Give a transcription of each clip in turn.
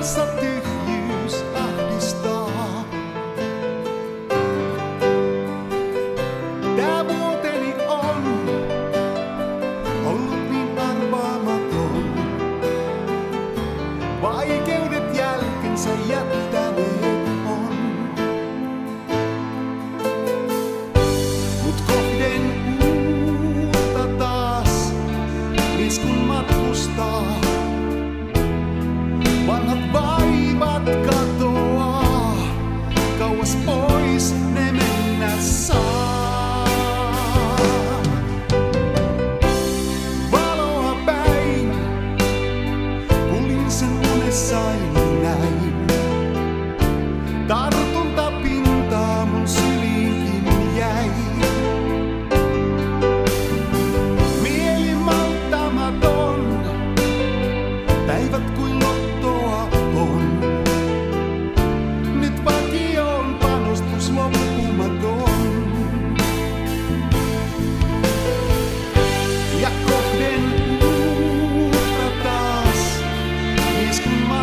Nossa Deus. ask my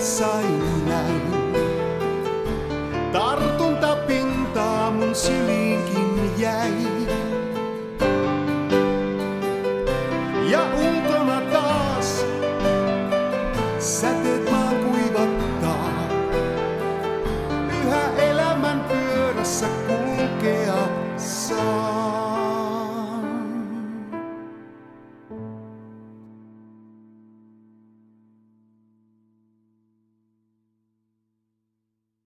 sainan. Tartunta pintaa mun syliinkin jäi. Ja untona taas säteet maan kuivattaa. Yhä elämän pyörässä